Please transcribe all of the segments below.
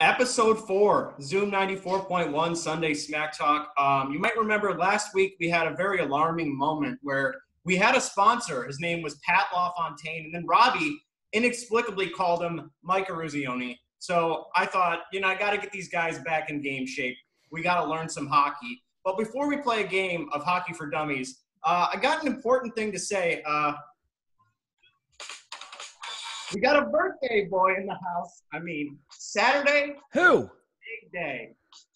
Episode four, Zoom 94.1 Sunday Smack Talk. Um, you might remember last week we had a very alarming moment where we had a sponsor. His name was Pat LaFontaine, and then Robbie inexplicably called him Mike Eruzione. So I thought, you know, I got to get these guys back in game shape. We got to learn some hockey. But before we play a game of Hockey for Dummies, uh, I got an important thing to say. Uh, we got a birthday boy in the house. I mean, Saturday, Who? big day.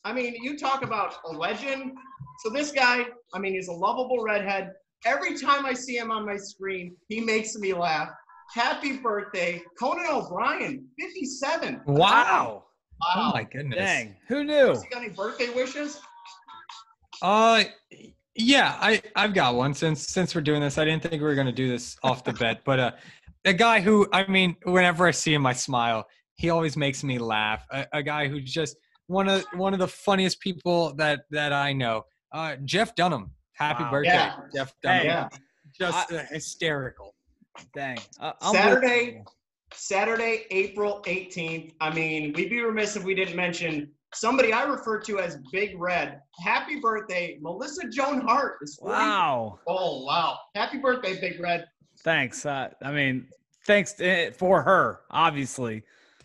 I mean, you talk about a legend. So this guy, I mean, he's a lovable redhead. Every time I see him on my screen, he makes me laugh. Happy birthday, Conan O'Brien, 57. Wow. Oh my goodness. Dang. Who knew? Has he got any birthday wishes? Uh, yeah, I I've got one. Since since we're doing this, I didn't think we were gonna do this off the bat, but uh, a guy who I mean, whenever I see him, I smile. He always makes me laugh. A, a guy who's just one of one of the funniest people that that I know. Uh, Jeff Dunham. Happy Wow. birthday, Yeah. Jeff Dunham. Hey. Yeah. Just uh, hysterical. Dang. Uh, Saturday. Saturday, April 18th. I mean, we'd be remiss if we didn't mention somebody I refer to as Big Red. Happy birthday, Melissa Joan Hart. Is Wow. Oh, wow. Happy birthday, Big Red. Thanks. Uh, I mean, thanks to, for her. Obviously,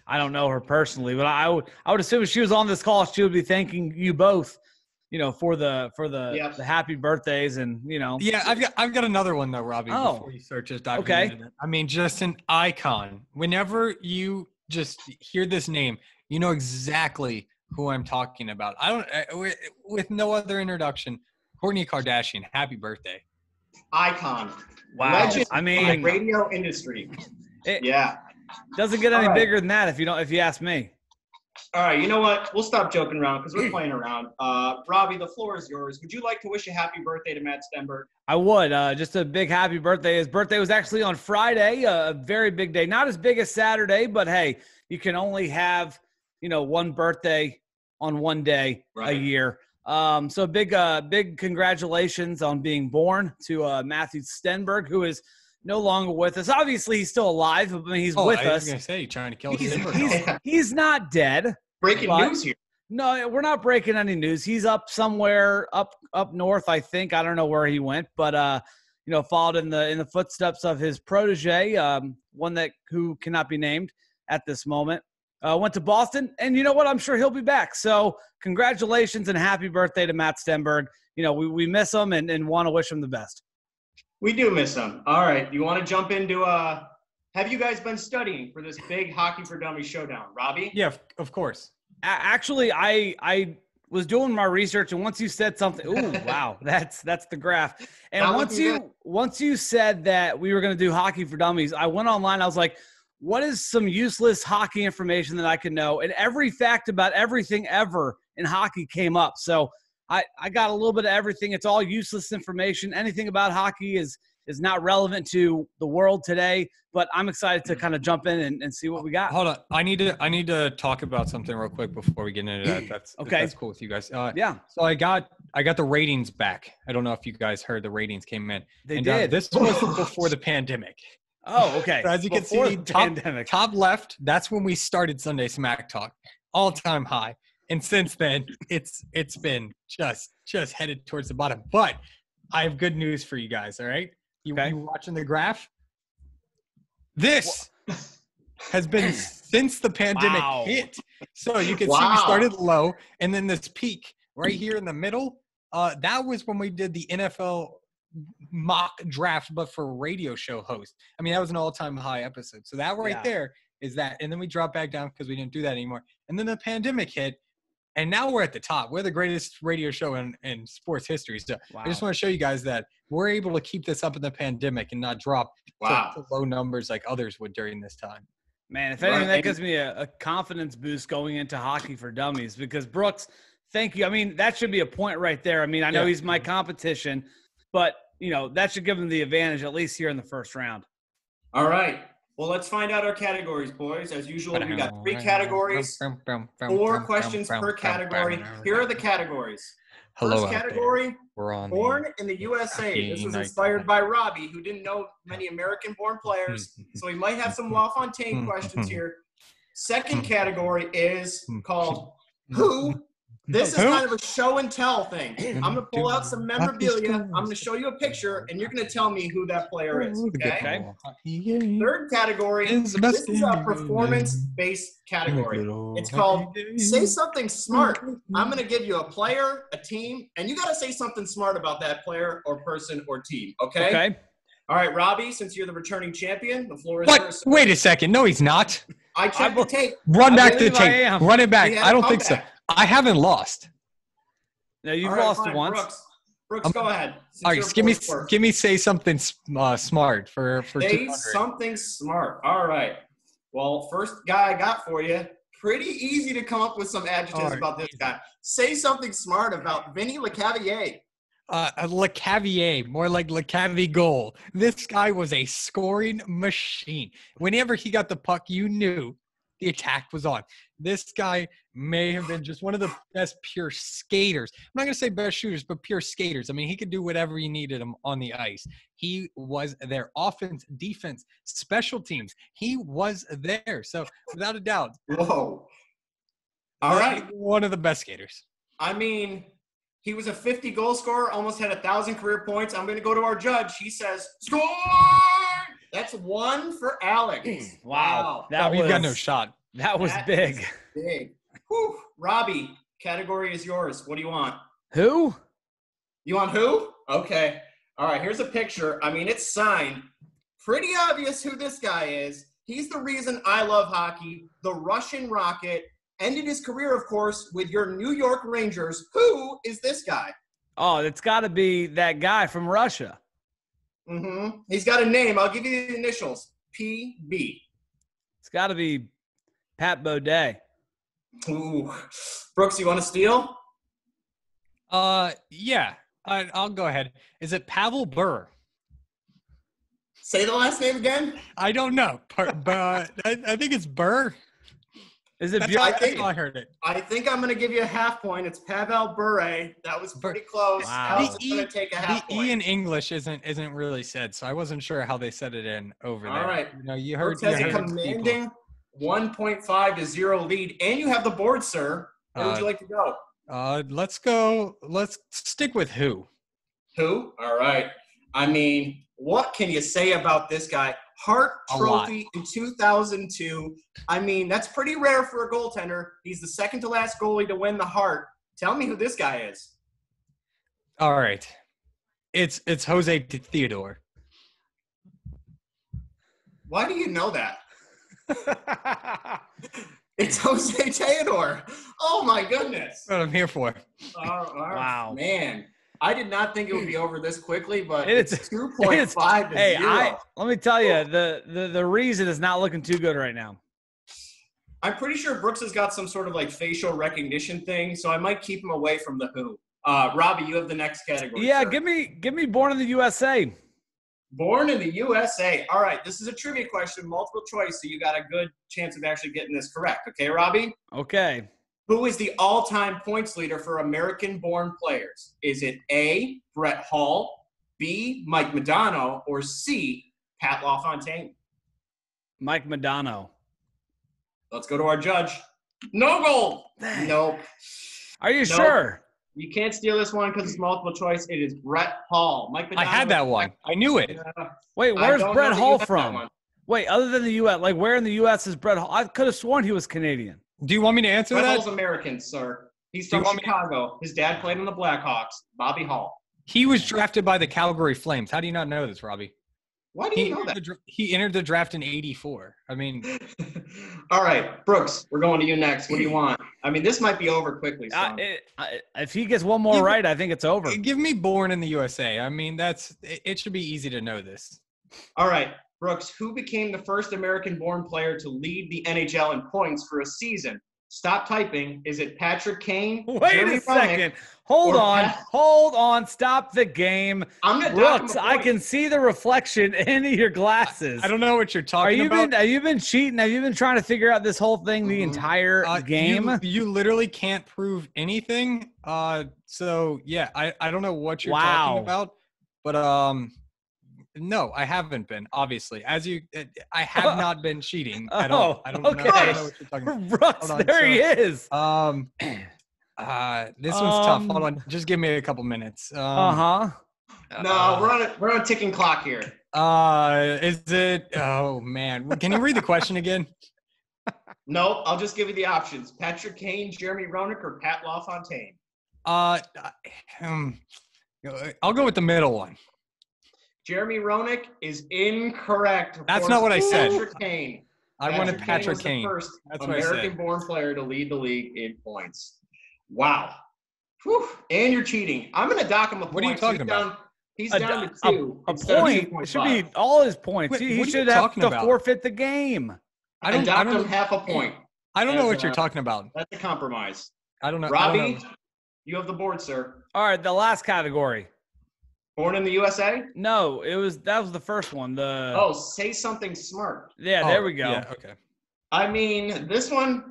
I don't know her personally, but I would I would assume if she was on this call, she would be thanking you both. You know, for the for the Yep. the happy birthdays and you know. Yeah, I've got I've got another one though, Robbie. Oh. Before you start just diving Okay. into that. I mean, just an icon. Whenever you just hear this name, you know exactly who I'm talking about. I don't uh, with, with no other introduction. Kourtney Kardashian, happy birthday. Icon. Wow. Legend I mean, radio industry. It- yeah. doesn't get any right. bigger than that if you don't if you ask me. All right, you know what? We'll stop joking around because we're playing around. Uh, Robbie, the floor is yours. Would you like to wish a happy birthday to Matt Stenberg? I would. Uh, just a big happy birthday. His birthday was actually on Friday, a very big day. Not as big as Saturday, but hey, you can only have, you know, one birthday on one day a year. Um, so big, uh, big congratulations on being born to uh, Matthew Stenberg, who is no longer with us. Obviously, he's still alive. I mean, he's Oh, with I was us. gonna say, trying to kill us. He's, Denver. he's, he's not dead. Breaking But- news here. No, we're not breaking any news. He's up somewhere up up north, I think. I don't know where he went, but uh, you know, followed in the in the footsteps of his protege, um, one that who cannot be named at this moment. Uh, went to Boston, and you know what? I'm sure he'll be back. So, congratulations and happy birthday to Matt Stenberg. You know, we, we miss him and, and want to wish him the best. We do miss him. All right, you want to jump into uh have you guys been studying for this big hockey for dummies showdown? Robbie? yeah, of, of course. A- actually, I I was doing my research, and once you said something, ooh, wow, that's that's the graph. And That once you good. once you said that we were going to do hockey for dummies, I went online. I was like, what is some useless hockey information that I can know? And every fact about everything ever in hockey came up. So I I got a little bit of everything. It's all useless information. Anything about hockey is is not relevant to the world today. But I'm excited to kind of jump in and, and see what we got. Hold on, I need to I need to talk about something real quick before we get into that. That's Okay. That's cool with you guys. Uh, Yeah, So I got I got the ratings back. I don't know if you guys heard the ratings came in. they and, uh, did. this was before the pandemic. Oh, okay. So as you can see, top- pandemic. Top left, that's when we started Sunday Smack Talk, all time high. And since then, it's it's been just just headed towards the bottom. But I have good news for you guys. All right, you, Okay. you watching the graph? This has been since the pandemic Wow. hit. So you can see we started low, and then this peak right here in the middle. Uh, that was when we did the NFL mock draft, but for radio show host. I mean, that was an all-time high episode. So that right Yeah. there is that, and then we dropped back down because we didn't do that anymore. And then the pandemic hit, and now we're at the top. We're the greatest radio show in, in sports history. So I just want to show you guys that we're able to keep this up in the pandemic and not drop Wow. to, low numbers like others would during this time. Man, if anything, that gives me a, a confidence boost going into hockey for dummies because Brooks, thank you. I mean, that should be a point right there. I mean, I know Yeah. he's my competition, but you know that should give them the advantage at least here in the first round. All right. Well, let's find out our categories, boys. As usual, we got three categories, four questions per category. Here are the categories. Hello, First category We're on. the- Born in the USA. This was inspired by Robbie, who didn't know many American born players. So we might have some LaFontaine questions here. Second category is called Who. This is kind of a show and tell thing. I'm gonna pull out some memorabilia. I'm gonna show you a picture, and you're gonna tell me who that player is. Okay. Okay. Third category. This is a performance-based category. It's called Say something smart. I'm going to give you a player, a team, and you got to say something smart about that player or person or team. Okay? Okay. All right, Robbie, since you're the returning champion, the floor is What? yours. Wait a second. No, he's not. I I checked bel- the tape. Run I back the I tape. Run it back. He had I a don't think so. Comeback. I haven't lost. Now you've All right, lost fine, once. Brooks, Brooks go ahead. Since All right, give me fourth. give me say something uh, smart for for Say something smart. All right. Well, first guy I got for you. Pretty easy to come up with some adjectives All right. about this guy. Say something smart about Vinny Lecavalier. Uh, Le Cavier, more like Le Cavier goal. This guy was a scoring machine. Whenever he got the puck, you knew the attack was on. This guy may have been just one of the best pure skaters. I'm not going to say best shooters, but pure skaters. I mean, he could do whatever you needed him on the ice. He was their offense, defense, special teams. He was there. So, without a doubt, Whoa. All right. one of the best skaters. I mean, he was a 50 goal scorer, almost had a thousand career points. I'm going to go to our judge. He says, score! That's one for Alex. Wow. That oh, Robbie, was you've got no shot. That was That big. Big. Whew. Robbie, category is yours. What do you want? Who? You want who? Okay. All right, here's a picture. I mean, it's signed. Pretty obvious who this guy is. He's the reason I love hockey. The Russian Rocket ended his career, of course, with your New York Rangers. Who is this guy? Oh, it's got to be that guy from Russia. Mm-hmm. He's got a name. I'll give you the initials. PB. It's got to be Pat Baudet. Ooh. Brooks, you want to steal? Uh, yeah, I, I'll go ahead. Is it Pavel Burr? Say the last name again. I don't know, but, but I, I think it's Burr. Is it That's, how, I think- I heard it. I think I'm going to give you a half point. It's Pavel Bure. That was pretty close. Wow. Alex The is going E- to take a The half E in English isn't isn't really said, so I wasn't sure how they said it in over there. All right. You know, you heard. Brooks has you a heard people. commanding 1.5 to 0 lead, and you have the board, sir. Where would Uh, you like to go? Uh, let's go. Let's stick with who. Who? All right. I mean, what can you say about this guy? Hart A lot. Trophy in 2002. I mean, that's pretty rare for a goaltender. He's the second to last goalie to win the Hart. Tell me who this guy is. All right, it's it's Jose Theodore. Why do you know that? It's Jose Theodore. Oh my goodness. That's what I'm here for. Uh, uh, Wow. man. I did not think it would be over this quickly, but It's- it's, 2.5 to hey, 0. I let me tell you, the, the the reason is not looking too good right now. I'm pretty sure Brooks has got some sort of like facial recognition thing, so I might keep him away from the Who. Uh, Robbie, you have the next category. Yeah, sir. give me give me Born in the USA. Born in the USA. All right, this is a trivia question, multiple choice, so you got a good chance of actually getting this correct. Okay, Robbie? Okay. Who is the all-time points leader for American-born players? Is it A. Brett Hull, B. Mike Modano, or C. Pat LaFontaine? Mike Modano. Let's go to our judge. No gold. Nope. Are you No. sure? You can't steal this one because it's multiple choice. It is Brett Hull. Mike Modano I had that one. I knew it. Wait, where's Brett Hull from? Wait, other than the U.S., like where in the U.S. is Brett Hull? I could have sworn he was Canadian. Do you want me to answer Brett that? Hall's American, sir. He's from want me Chicago. His dad played on the Blackhawks. Bobby Hull. He was drafted by the Calgary Flames. How do you not know this, Robbie? Why do He you know entered, that? the, he entered the draft in '84. I mean, All right, Brooks, we're going to you next. What do you want? I mean, this might be over quickly. I, son. it, I, if he gets one more Give- right, I think it's over. give me "Born in the USA." I mean, that's it, it should be easy to know this. All right, Brooks, who became the first American-born player to lead the NHL in points for a season? Stop typing. Is it Patrick Kane? Wait Jeremy a Roenick? second. Hold on. Pat- Hold on. Stop the game. I'm gonna Brooks, I can see the reflection in your glasses. I don't know what you're Are talking you about. been have you been cheating? Have you been trying to figure out this whole thing the Mhm. entire Uh, game? You, you literally can't prove anything. Uh, so yeah, I, I don't know what you're Wow. talking about, but um, No, I haven't been. Obviously, as you, uh, I have not been cheating at Oh, all. I don't, know, I don't okay. know what you're talking about. Brooks, Hold on, there he is. Um, uh, this one's tough. Hold Um, on, just give me a couple minutes. Um, Uh huh. No, we're on a we're on a ticking clock here. Uh, is it? Oh man, can you read the question again? No, I'll just give you the options: Patrick Kane, Jeremy Roenick, or Pat LaFontaine. Uh, um, I'll go with the middle one. Jeremy Roenick is incorrect. That's not what I said. Patrick Kane. I wanted Patrick was the Kane. first That's what I said. American-born player to lead the league in points. Wow. Whew. And you're cheating. I'm going to dock him a point. What are you talking he's about? Down, he's A, down to two. a instead of point. It should be all his points. Wait, he what are he you should have talking to about? forfeit the game. I I don't. I docked don't. him half a point. I don't know what you're uh, talking about. That's a compromise. I don't know. I don't Robbie, know. you have the board, sir. All right, the last category. Born in the USA? No, it was that was the first one. The Oh, say something smart. yeah, Oh, there we oh, go. Yeah. Okay. I mean, this one,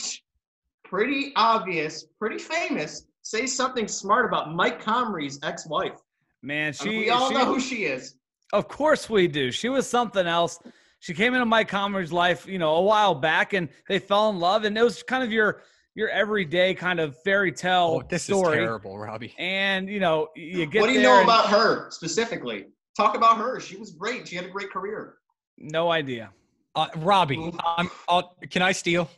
pretty obvious, pretty famous. Say something smart about Mike Comrie's ex-wife. Man, I mean, she, we all she know who she is. Of course we do. She was something else. She came into Mike Comrie's life, you know, a while back, and they fell in love, and it was kind of your your everyday kind of fairy tale Oh, this story. is terrible, Robbie. And you know, you get What do you know and- about her specifically? Talk about her. She was great. She had a great career. No idea. Uh, Robbie, I'm, I'll, can I steal?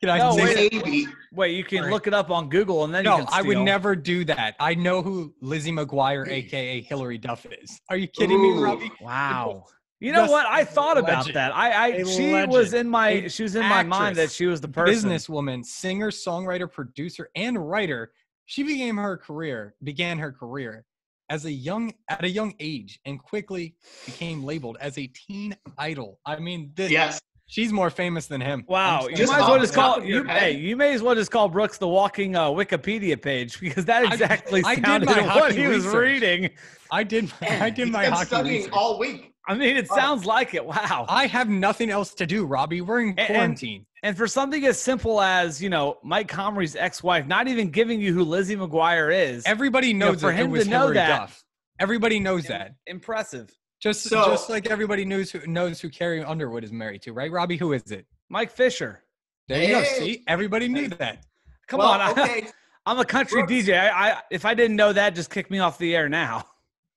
Can I No, say wait. Maybe. Wait, you can All right. look it up on Google, and then you No, can I would never do that. I know who Lizzie McGuire, aka Hilary Duff, is. Are you kidding me, Robbie? Wow. You know Just what? I thought about legend. that. I, I A she was in my A she was in my mind that she was the person. Businesswoman, singer, songwriter, producer, and writer. She began her career, began her career as a young at a young age, and quickly became labeled as a teen idol. I mean, this, Yes. she's more famous than him. Wow, you Just might as well just call you. head. Hey, you may as well just call Brooks the walking uh, Wikipedia page because that I- exactly I did sounded my what hockey he was reading. I did. I did He's my been hockey studying research. all week. I mean, it sounds like it. Wow. I have nothing else to do, Robbie. We're in quarantine. And for something as simple as you know Mike Comrie's ex-wife, not even giving you who Lizzie McGuire is, Everybody know, knows for it, him it was to know Hilary that- Duff. Everybody knows that. impressive. Just So- just like everybody knows who knows who Carrie Underwood is married to, right? Robbie, who is it? Mike Fisher. There you go. See, everybody knew that. Come well, on, I, okay. I'm a country Brooks. DJ. I, I if I didn't know that, just kick me off the air now.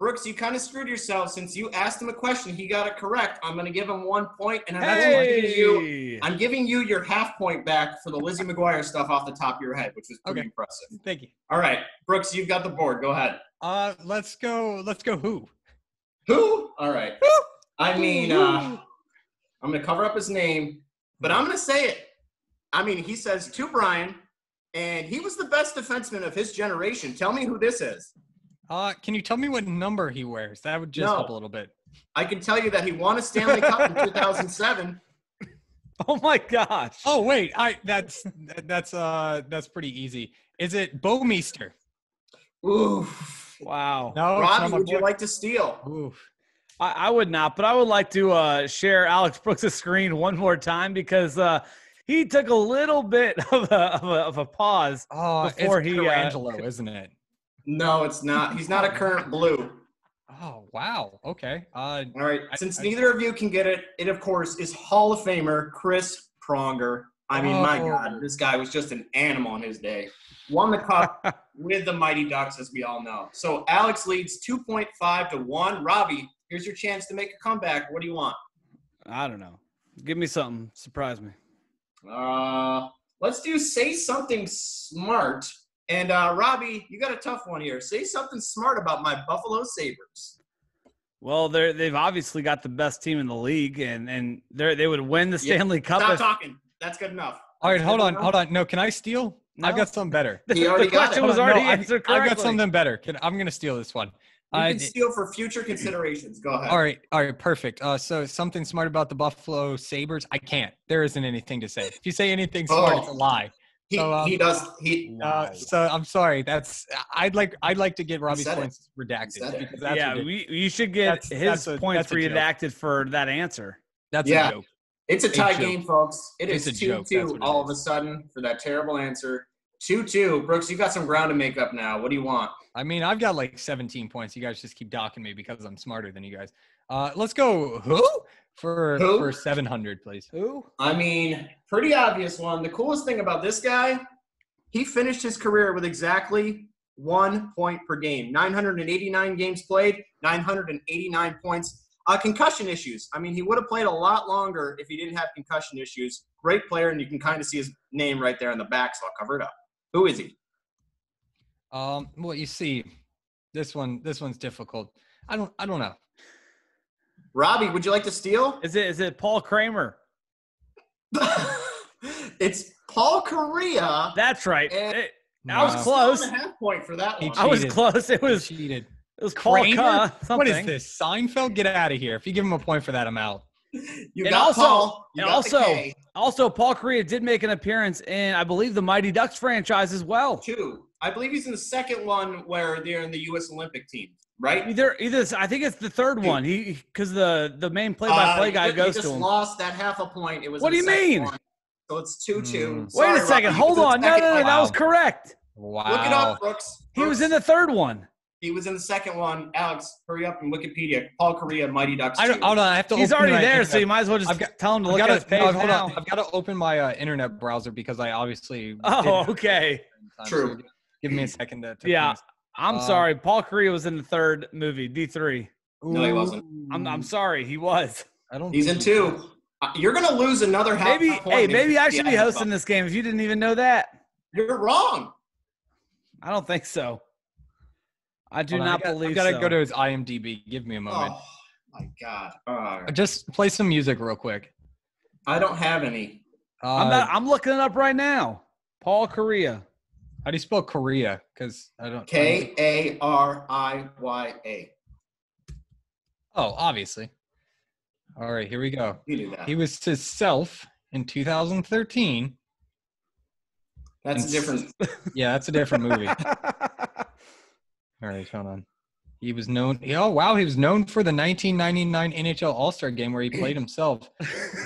Brooks, you kind of screwed yourself since you asked him a question. He got it correct. I'm going to give him one point, and I'm actually giving you. I'm giving you your half point back for the Lizzie McGuire stuff off the top of your head, which was pretty Okay. impressive. Thank you. All right, Brooks, you've got the board. Go ahead. Uh, let's go. Let's go. Who? Who? All right. I mean, uh, I'm going to cover up his name, but I'm going to say it. I mean, he says to Brian, and he was the best defenseman of his generation. Tell me who this is. Uh, can you tell me what number he wears? That would just No. help a little bit. I can tell you that he won a Stanley Cup in 2007. oh my gosh. Oh wait, I that's that's uh that's pretty easy. Is it Bouwmeester? Oof. Wow. No, it's Robbie, my would you like to steal? Oof. I, I would not, but I would like to uh, share Alex Brooks' screen one more time because uh, he took a little bit of a, of a, of a pause. Oh, Before it's he, uh, Pietrangelo, isn't it? No, it's not. He's not a current blue. Oh wow. Okay. Uh, All right. Since I- neither of you can get it, it of course is Hall of Famer Chris Pronger. I mean, my Oh. God, this guy was just an animal in his day. Won the cup with the Mighty Ducks, as we all know. So Alex leads 2.5 to 1. Robbie, here's your chance to make a comeback. What do you want? I don't know. Give me something. Surprise me. Uh, let's do say something smart. And uh, Robbie, you got a tough one here. Say something smart about my Buffalo Sabres. Well, they're they've obviously got the best team in the league, and and they they would win the Yeah, Stanley Cup. Stop if- talking. That's good enough. all right. That's Hold on. enough. Hold on. No, can I steal? I've got something better. the, He already the got question it. was already no, I've- I've got something better. Can, I'm gonna steal this one. You Uh, can steal for future considerations. Go ahead. all right. All right. Perfect. Uh, so something smart about the Buffalo Sabres? I can't. There isn't anything to say. If you say anything smart, it's a Oh. lie. He, So, um, he does. He. Uh, so I'm sorry. That's I'd like I'd like to get Robbie's said it. points redacted because that's yeah, we, you should get That's- his that's a- points that's a redacted for that answer. that's Yeah. a joke. It's a tie joke. game, folks. It It's is a two joke, two what it all of a sudden for that terrible answer. Two two. Brooks, you've got some ground to make up now. What do you want? I mean, I've got like 17 points. You guys just keep docking me because I'm smarter than you guys. Uh, let's go who for Who? for seven hundred, please. Who? I mean, pretty obvious one. The coolest thing about this guy, he finished his career with exactly one point per game. 989 games played, 989 points. Uh, concussion issues. I mean, he would have played a lot longer if he didn't have concussion issues. Great player, and you can kind of see his name right there in the back, so I'll cover it up. Who is he? Um, well, you see, this one this one's difficult. I don't I don't know. Robbie, would you like to steal? Is it is it Paul Kramer? it's Paul Kariya. That's right. It- I was No. close. Seven and a half point for that He one. I was close. It He was cheated. it was Paul Kramer? Kuh, What something. is this? Seinfeld? Get out of here. If you give him a point for that, I'm out. You And got also- Paul. You and got the also- K. Also, Paul Kariya did make an appearance in, I believe, the Mighty Ducks franchise as well. two. I believe he's in the second one where they're in the U.S. Olympic team, right? Either, either I think it's the third Dude. one. He because the the main play-by-play Uh, guy he goes just to him. lost that half a point. It was. What do you mean? one. So it's two two. Mm. Wait a second. Hold on. No, no, no. That was correct. Wow. Look it up, Brooks. He was in the third one. He was in the second one. Alex, hurry up in Wikipedia. Paul Kariya, Mighty Ducks. I don't, two. hold on. I have to. He's open already my there, so you might as well just got- tell him to I've look got at his to page no, hold now. on. I've got to open my uh, internet browser because I obviously. Oh, okay. True. so Give me a second to. to Yeah. Finish. I'm Uh, sorry. Paul Kariya was in the third movie, D3. No, he wasn't. I'm I'm sorry. He was. I don't. He's in think he two. Uh, You're gonna lose another half. Maybe. point Hey, maybe I should be hosting up. this game if you didn't even know that. You're wrong. I don't think so. I do Hold not I got, believe I've got to so. go to his IMDb. Give me a moment. Oh my god. Uh, Just play some music real quick. I don't have any. Uh, I'm not. I'm looking it up right now. Paul Kariya. How do you spell Kariya? Because I don't. K A R I Y A. Oh, obviously. All right, here we go. You knew that. He was himself in 2013. That's a different. Yeah, that's a different movie. All right, hold on. He was known. Oh wow, he was known for the 1999 NHL All Star Game where he played himself.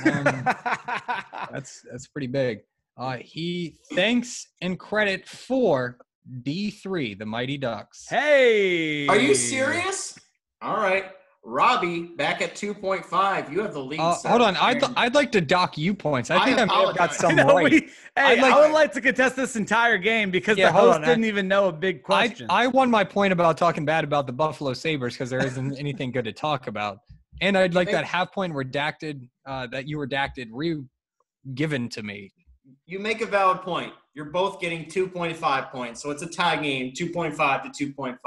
Um, That's that's pretty big. Uh, he thanks and credit for D3, the Mighty Ducks. hey. Are you serious? All right. Robbie, back at 2.5. You have the lead. Uh, hold on, I'd, I'd like to dock you points. I I think I, may have got apologize. some No, right. we- hey, I'd like- I would like to contest this entire game because Yeah, the host on, didn't even know a big I, question. I won my point about talking bad about the Buffalo Sabres because there isn't anything good to talk about. And I'd like that half point redacted, uh, that you redacted, re given to me. You make a valid point. You're both getting 2.5 points. So it's a tie game, 2.5 to 2.5.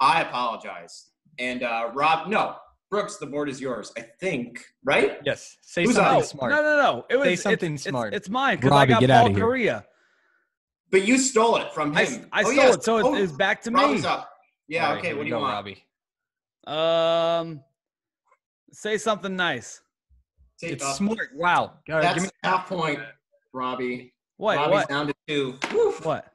I apologize. And uh, Rob, no. Brooks, the board is yours. I think, right? Yes. Say Who's something up? no, smart. no, no, no. It was Say something it's, smart. It's, mine because I got get Paul outta here. Kariya. But you stole it from him. I Oh, stole yes. it, so Oh, it's, it's back to Robbie's me. up. Yeah, All right, okay. What do you go, want? Robbie? Um, say something nice. Take It's up. smart. Wow. That's give me, half point, Robbie. What? Robbie's what? down to two. Woof. What?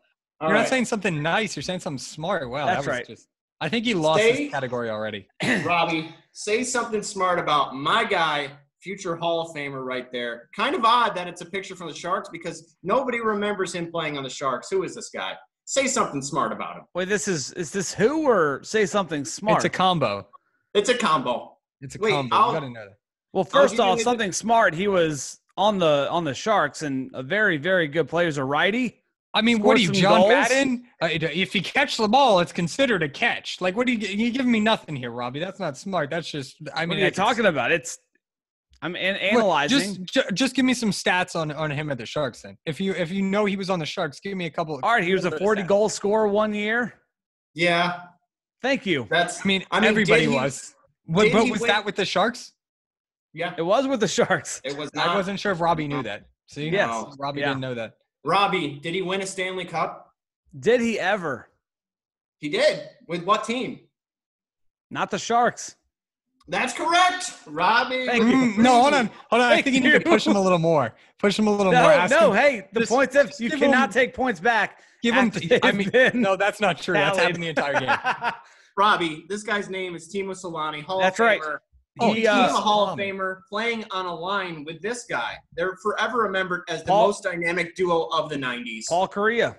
All you're right. not saying something nice. You're saying something smart. Wow. That's that was right. just. I think he lost Stay- this category already. Robbie, say something smart about my guy, future Hall of Famer right there. Kind of odd that it's a picture from the Sharks because nobody remembers him playing on the Sharks. Who is this guy? Say something smart about him. Wait, this is is this who or say something smart? It's a combo. It's a combo. It's a Wait, combo. I'll- you gotta know that. well, first give you off, the- something smart. He was on the on the Sharks and a very very good player. He's a righty. I mean, what are you, John goals? Madden? Uh, if you catch the ball, it's considered a catch. Like, what are you? You giving me nothing here, Robbie? That's not smart. That's just. I I mean, mean, you're I can- talking about it's. I'm an- What, analyzing. Just, just give me some stats on on him at the Sharks. Then, if you if you know he was on the Sharks, give me a couple. All right, he was a little bit of 40 stats. goal scorer one year. Yeah, Thank you. that's. I mean, I mean, everybody he- was. What, but was win- that with the Sharks? Yeah, It was with the Sharks. it was not. I wasn't sure if Robbie knew that. See, Yes. No, Robbie Yeah. didn't know that. Robbie, did he win a Stanley Cup? Did he ever? He did. With what team? Not the Sharks. That's correct, Robbie. Thank you. Mm, no, hold on, hold on. I think you need to push him a little more. Push him a little more. No, Ask no. him- Hey, the just- points have just you cannot him- take points back. Give him. after I mean, no, that's not true. That's tallied. happened the entire game. Robbie, this guy's name is Teemu Selanne, Hall That's of right. Famer. Oh, He, He's uh, a Hall of Famer playing on a line with this guy. They're forever remembered as the Paul- most dynamic duo of the 90s. Paul Kariya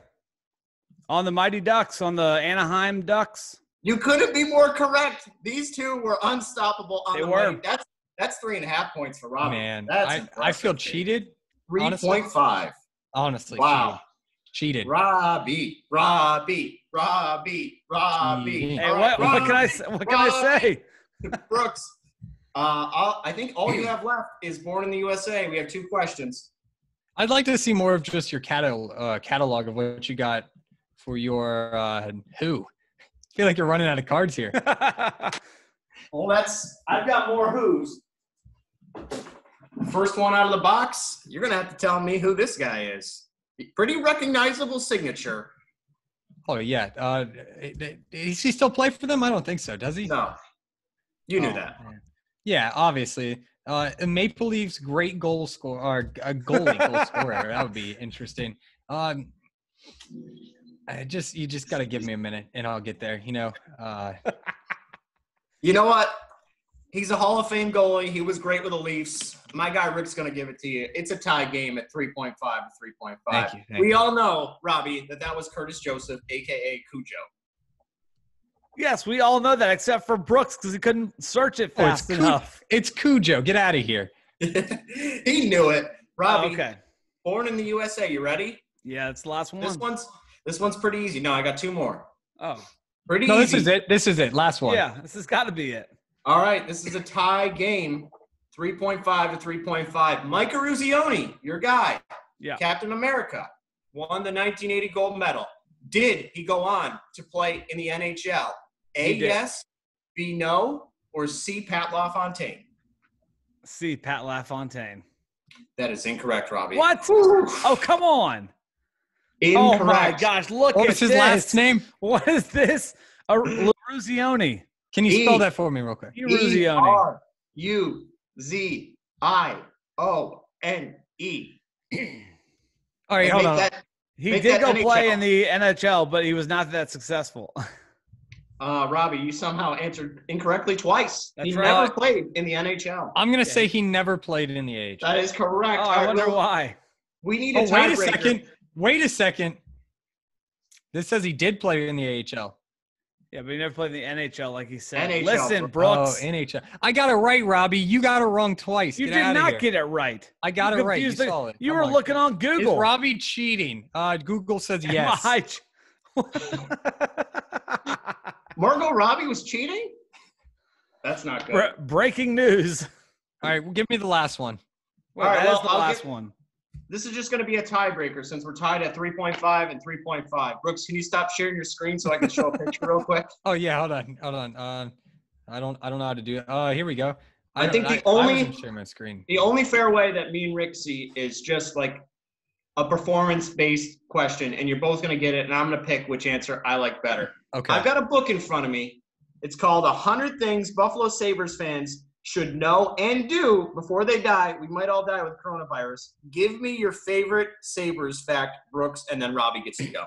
on the Mighty Ducks on the Anaheim Ducks. You couldn't be more correct. These two were unstoppable on They the were. money. That's that's three and a half points for Robbie. Man, that's I, I feel cheated. Three honestly. point. Honestly, Wow. cheated. Robbie, Robbie, Robbie, Robbie. Hey, what, right, what can I say? What can I say? Brooks, uh, I'll, I think all you have left is Born in the USA. We have two questions. I'd like to see more of just your catalog, uh, catalog of what you got for your uh, who. I feel like you're running out of cards here. Well, that's I've got more who's. First one out of the box, you're gonna have to tell me who this guy is. Pretty recognizable signature. Oh yeah, uh, does he still play for them? I don't think so. Does he? No, you knew Oh, that. man. Yeah, obviously. Uh, Maple Leafs great goal score or a goalie goal scorer. That would be interesting. Um, I just you just got to give me a minute and I'll get there. You know, uh, You know what? He's a Hall of Fame goalie. He was great with the Leafs. My guy Rick's going to give it to you. It's a tie game at 3.5 to 3.5. Thank you, thank we you. all know, Robbie, that that was Curtis Joseph, aka Cujo. Yes, we all know that, except for Brooks because he couldn't search it Oh, it's fast Cu- enough. it's Cujo. Get out of here. he knew it. Robbie, Oh, okay. born in the USA. You ready? Yeah, it's the last one. This one's this one's pretty easy. No, I got two more. Oh, Pretty easy. No, this is it. This is it. Last one. yeah, this has got to be it. All right, this is a tie game. 3.5 to 3.5. Mike Eruzione, your guy, Yeah. Captain America, won the 1980 gold medal. Did he go on to play in the NHL? A, yes, B, no, or C, Pat LaFontaine? C Pat LaFontaine. That is incorrect, Robbie. What? Oh, come on. Incorrect. Oh my gosh, look What at was his this. last name? What is this? A Luzioni. Can you E. spell that for me real quick? E Eruzione. R U Z I O N E. All right, And hold on. that- He did that go NHL. play in the NHL, but he was not that successful. Uh, Robbie, you somehow answered incorrectly twice. That's he right. never played in the NHL. I'm gonna Yeah. say he never played in the age. That is correct. oh, All I wonder well, why. We need a Oh, wait a tiebreaker. second. Wait a second. This says he did play in the AHL. Yeah, but he never played in the NHL, like he said. NHL, Listen, Brooks. Brooks, Oh, NHL. I got it right, Robbie. You got it wrong twice. you Get did not here. get it right. I got You it right. You confused it. saw it. You I'm were like, looking on Is Google. Robbie cheating? Uh, Google says Am yes. I Margot Robbie was cheating? That's not good. Bre- breaking news. All right, well, give me the last one. Wait, All right, that is well, the I'll last get- one. This is just going to be a tiebreaker since we're tied at 3.5 and 3.5. Brooks, can you stop sharing your screen so I can show a picture real quick? Oh yeah, hold on, hold on. Uh, I don't, I don't know how to do it. Uh, here we go. I don't- think the I only- wasn't my screen. The only fair way that me and Rick see is just like a performance based question, and you're both going to get it, and I'm going to pick which answer I like better. Okay. I've got a book in front of me. It's called 100 Things Buffalo Sabres Fans Should Know and Do Before They Die. We might all die with coronavirus. Give me your favorite Sabres fact, Brooks, and then Robbie gets to go.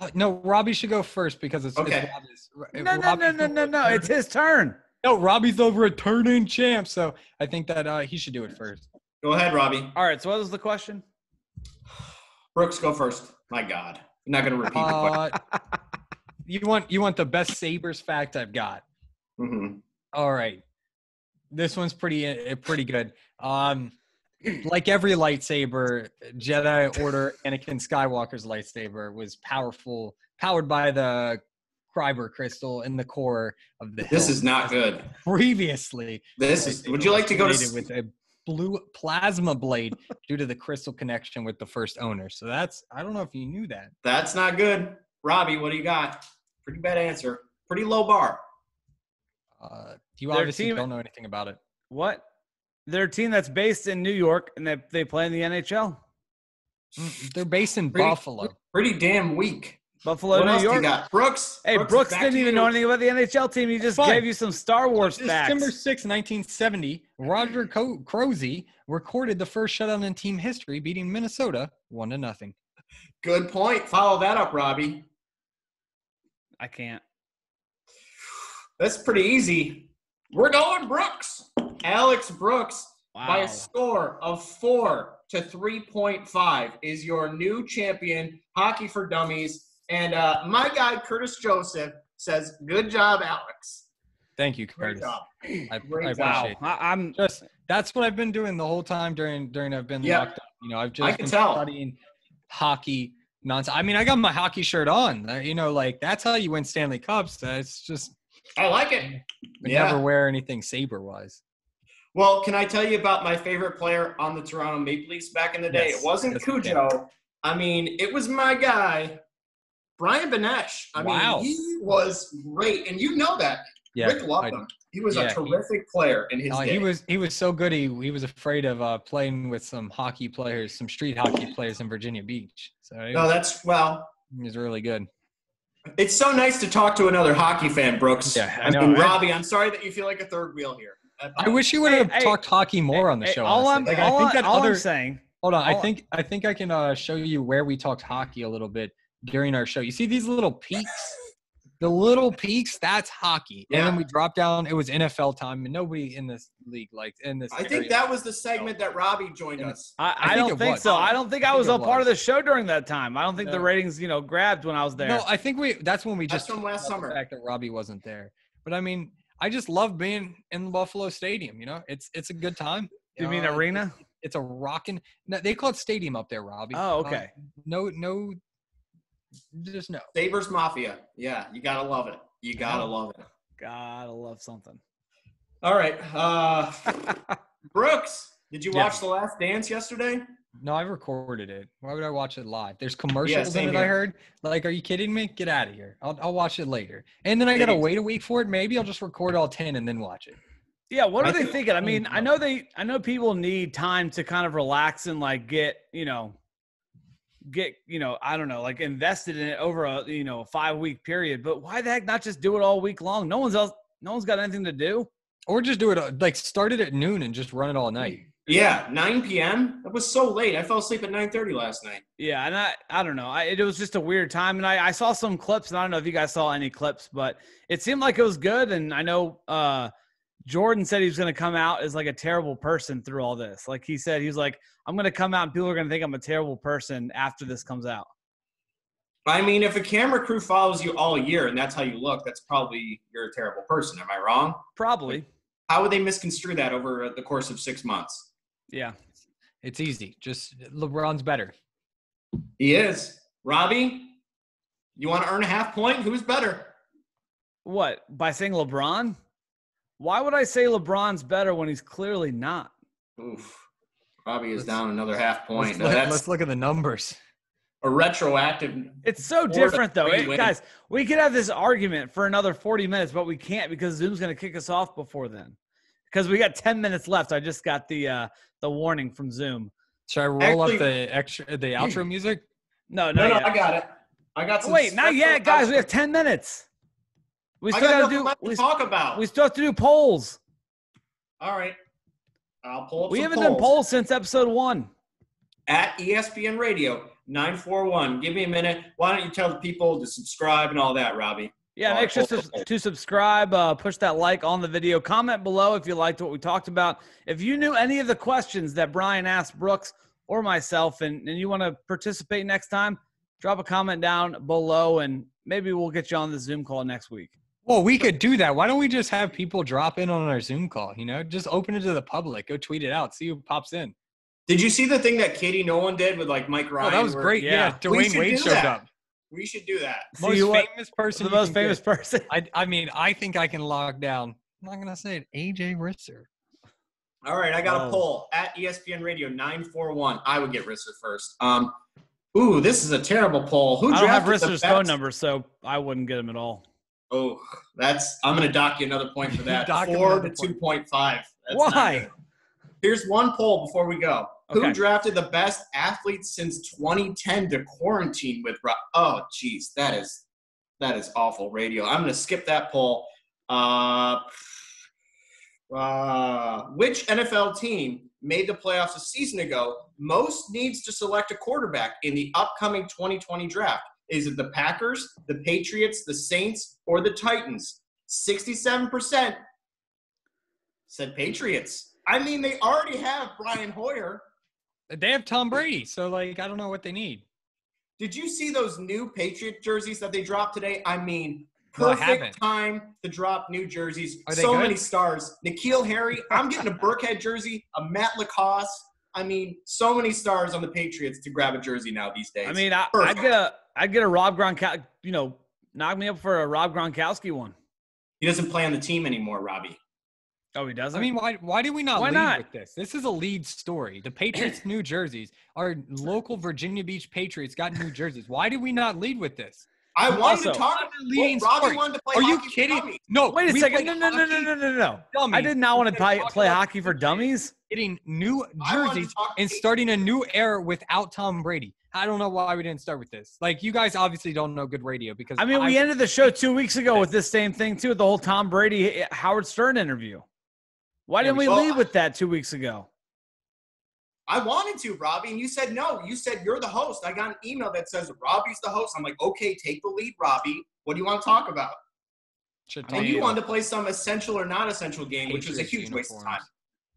Uh, no, Robbie should go first because it's Okay. It's No, no, no, no, no, no. It's his turn. no. Robbie's over a turn-in champ, so I think that uh, he should do it first. Go ahead, Robbie. All right. So what was the question? Brooks, go first. My God. I'm not going to repeat the question. You want you want the best Sabres fact I've got. Mhm. All right. This one's pretty uh, pretty good. Um like every lightsaber, Jedi Order Anakin Skywalker's lightsaber was powerful, powered by the Kyber crystal in the core of the This is not good. previously. This is. Would you like to go to? with a blue plasma blade due to the crystal connection with the first owner. So that's I don't know if you knew that. That's not good. Robbie, what do you got? Pretty bad answer. Pretty low bar. Uh, you Their obviously team- don't know anything about it. What? They're a team that's based in New York and they, they play in the NHL. Mm, They're based in Pretty- Buffalo. Pretty damn weak. Buffalo, what New else York. you got? Brooks. Hey, Brooks, Brooks didn't even you. know anything about the NHL team. He just Fine. gave you some Star Wars December facts. 6, 1970, Roger Co- Crozier recorded the first shutout in team history, beating Minnesota one to nothing. Good point. Follow that up, Robbie. I can't. That's pretty easy. We're going Brooks. Alex Brooks by a score of four to 3.5 is your new champion, Hockey for Dummies. And uh, my guy, Curtis Joseph, says, "Good job, Alex. Thank you, Great Curtis. job." I, Great I job. Wow, appreciate it. I, I'm Just that's what I've been doing the whole time during during I've been Yeah. locked up. You know, I've just I can been tell. studying hockey nonsense. I mean, I got my hockey shirt on. Uh, You know, like that's how you win Stanley Cups. It's just I like it. I Yeah. never wear anything saber wise. Well, can I tell you about my favorite player on the Toronto Maple Leafs back in the day? Yes. It wasn't Yes, Cujo. I mean, it was my guy, Brian Benesh. I Wow. mean, he was great, and you know that. Yeah, Rick loved I- him. He was yeah, a he- terrific player in his Uh, day. he was he was so good. He he was afraid of uh, playing with some hockey players, some street hockey players in Virginia Beach. So no, was, that's well. he was really good. It's so nice to talk to another hockey fan, Brooks. Yeah, I I, know. mean, I- Robbie, I'm sorry that you feel like a third wheel here. I wish you would have hey, talked hockey more on the show. all I'm. Like, all, I think that all other, I'm saying. Hold on, I think I think I can uh, show you where we talked hockey a little bit during our show. You see these little peaks, the little peaks. That's hockey. And then we dropped down. It was NFL time, and nobody in this league like in this. I think that was the segment that Robbie joined And- us. I, I I, think don't think was. so. I don't think I, think was it a part of the show during that time. I don't think the ratings, you know, grabbed when I was there. No, I think we. That's when we That's just from last summer. The fact that Robbie wasn't there, but I mean, I just love being in Buffalo Stadium. You know, it's it's a good time. you mean Uh, arena? It's a rocking. No, they call it stadium up there, Robbie. Oh, Uh, okay. no, no, just no. Sabres Mafia. Yeah, you gotta love it. You gotta love it. Gotta love something. All right, uh, Brooks. Did you Yeah. watch The Last Dance yesterday? No, I recorded it. Why would I watch it live? There's commercials in same it. I heard. Like, are you kidding me? Get out of here. I'll, I'll watch it later. And then I gotta wait a week for it. Maybe I'll just record all ten and then watch it. Yeah, what I are they think- thinking? I mean, I know they I know people need time to kind of relax and like get, you know, get, you know, I don't know, like invested in it over a, you know, a 5 week period, but why the heck not just do it all week long? No one's else no one's got anything to do. Or just do it uh, like start it at noon and just run it all night. Yeah, 9 p.m. That was so late. I fell asleep at 9:30 last night. Yeah, and I I don't know. I, it was just a weird time and I I saw some clips and I don't know if you guys saw any clips, but it seemed like it was good and I know uh Jordan said he was going to come out as like a terrible person through all this. Like he said, he was like, I'm going to come out and people are going to think I'm a terrible person after this comes out. I mean, if a camera crew follows you all year and that's how you look, that's probably you're a terrible person. Am I wrong? Probably. How would they misconstrue that over the course of six months? Yeah. It's easy. Just LeBron's better. He is. Robbie, you want to earn a half point? Who's better? What? By saying LeBron? Why would I say LeBron's better when he's clearly not? Oof. Robbie is Let's- down another half point. Let's, look, that's let's look at the numbers. a retroactive. It's so different though. It- guys, we could have this argument for another 40 minutes, but we can't because Zoom's going to kick us off before then. Because we got 10 minutes left. I just got the uh the warning from Zoom. Should I roll Actually- up the extra the outro music? No, No, no, no. I got it. I got some. Wait, not special yet, guys. We have 10 minutes. We still got do to we, talk about. we still have to do polls. All right. I'll pull up We haven't done polls. polls since episode 1. at ESPN Radio 941. Give me a minute. Why don't you tell the people to subscribe and all that, Robbie? Yeah, make sure to, to subscribe, uh, push that like on the video, comment below if you liked what we talked about. If you knew any of the questions that Brian asked Brooks or myself and, and you want to participate next time, drop a comment down below and maybe we'll get you on the Zoom call next week. Well, we could do that. Why don't we just have people drop in on our Zoom call? You know, just open it to the public. Go tweet it out. See who pops in. Did you see the thing that Katie Nolan did with like Mike Ryan? Oh, that was where- great. yeah. Yeah, We Dwayne should Wade do showed that. up. We should do that. See Most what- famous person. the most famous get. person. I, I mean, I think I can lock down. I'm not gonna say it. AJ Risser. All right, I got Oh. a poll at ESPN Radio 941. I would get Risser first. Um, ooh, this is a terrible poll. Who I don't have drafted the Risser's phone number, so I wouldn't get him at all. Oh, that's I'm gonna dock you another point for that. Four to two point five. That's Why? Here's one poll before we go. Okay. Who drafted the best athletes since 2010 to quarantine with? Oh, geez, that is that is awful radio. I'm gonna skip that poll. Uh, uh, which NFL team made the playoffs a season ago most needs to select a quarterback in the upcoming 2020 draft? Is it the Packers, the Patriots, the Saints, or the Titans? 67% said Patriots. I mean, they already have Brian Hoyer. They have Tom Brady, so like I don't know what they need. Did you see those new Patriot jerseys that they dropped today? I mean, No, I Perfect time to drop new jerseys. So good? many stars. N'Keal Harry. I'm getting a Burkhead jersey, a Matt LaCosse. I mean, so many stars on the Patriots to grab a jersey now these days. I mean, I, I'd get a I'd get a Rob Gronkowski. You know, knock me up for a Rob Gronkowski one. he doesn't play on the team anymore, Robbie. Oh, he doesn't. I mean, why why do we not Why lead not? with this? This is a lead story. The Patriots new jerseys. Our local Virginia Beach Patriots got new jerseys. Why did we not lead with this? I wanted Also- to talk. Not a Well, leading Robbie story. wanted to play Are you hockey kidding? dummies. No. wait a we second. No, no, no, no, no, no, no. dummies. I did not want to play, play hockey for dummies. Getting new I wanted to jerseys and starting a new era without Tom Brady. I don't know why we didn't start with this. Like you guys obviously don't know good radio because I mean, we ended the show two weeks ago with this same thing too, with the whole Tom Brady eh, Howard Stern interview. Why didn't we we saw- lead with that two weeks ago? I wanted to, Robbie, and you said no. You said you're the host. I got an email that says Robbie's the host. I'm like, okay, take the lead, Robbie. What do you want to talk about? Should And talk you wanted to play some essential or not essential game, which was a Patriots huge waste of time.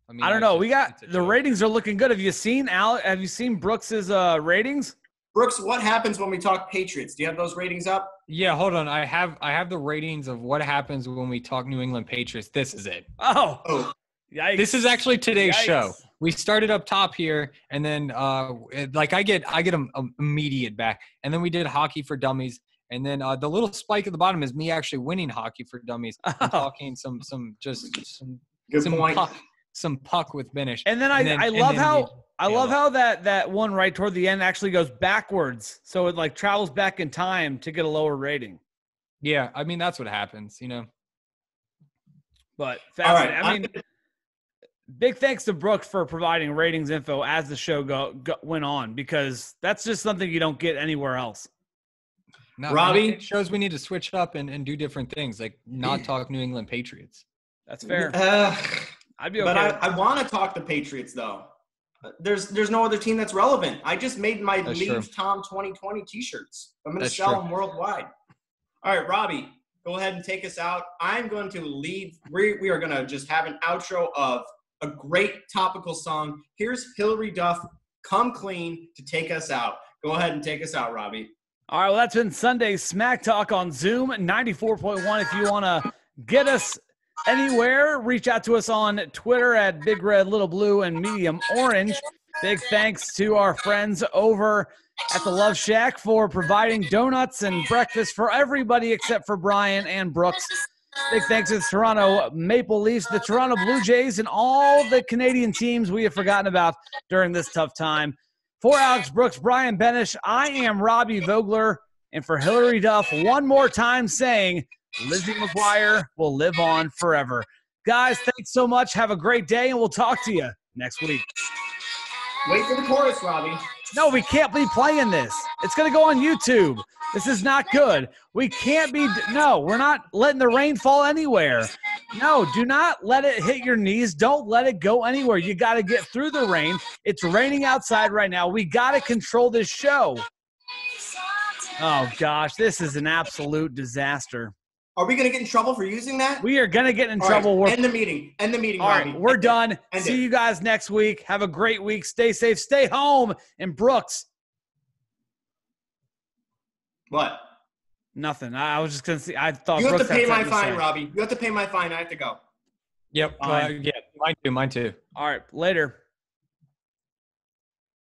I, mean, I don't know. We got the ratings are looking good. Have you seen Al? Have you seen Brooks's uh, ratings? Brooks, what happens when we talk Patriots? Do you have those ratings up? Yeah, hold on. I have I have the ratings of what happens when we talk New England Patriots. This is it. Oh, Oh, yikes! This is actually today's Yikes. show. We started up top here, and then uh, it- like I get I get them immediate back, and then we did hockey for dummies, and then uh, the little spike at the bottom is me actually winning hockey for dummies, and Oh. talking some some just some good some point. puck some puck with finish. And then I, And then- I love how we I love how that that one right toward the end actually goes backwards, so it like travels back in time to get a lower rating. Yeah, I mean that's what happens, you know. But All right, fascinating. I I'm mean, big thanks to Brooks for providing ratings info as the show go, go went on because that's just something you don't get anywhere else. No, Robbie? it shows we need to switch up and, and do different things, like not talk New England Patriots. That's fair. Uh, I'd be okay. but I, I want to talk the Patriots though. There's there's no other team that's relevant. I just made my That's Leave true. Tom 2020 T-shirts. I'm going to That's sell true. them worldwide. All right, Robbie, go ahead and take us out. I'm going to lead. We we are going to just have an outro of a great topical song. Here's Hilary Duff, "Come Clean" to take us out. Go ahead and take us out, Robbie. All right, well, that's been Sunday Smack Talk on Zoom 94.1. If you want to get us anywhere, reach out to us on Twitter at Big Red Little Blue and Medium Orange. Big thanks to our friends over at the Love Shack for providing donuts and breakfast for everybody except for Brian and Brooks. Big thanks to the Toronto Maple Leafs, the Toronto Blue Jays, and all the Canadian teams we have forgotten about during this tough time. For Alex Brooks, Brian Benish, I am Robbie Vogler. And for Hilary Duff, one more time saying, Lizzie McGuire will live on forever. Guys, thanks so much. Have a great day, and we'll talk to you next week. Wait for the chorus, Robbie. No, we can't be playing this. It's going to go on YouTube. This is not good. We can't be. No, we're not letting the rain fall anywhere. No, do not let it hit your knees. Don't let it go anywhere. You got to get through the rain. It's raining outside right now. We got to control this show. Oh, gosh, this is an absolute disaster. Are we going to get in trouble for using that? We are going to get in All right, trouble. We're end the meeting. End the meeting, All Robbie. right, we're End done. End See it. you guys next week. Have a great week. Stay safe. Stay home. And Brooks, What? nothing. I I was just gonna see. I thought You have to Brooks had pay my to fine, say. Robbie. You have to pay my fine. I have to go. Yep. Uh, yeah, mine too. Mine too. All right, later.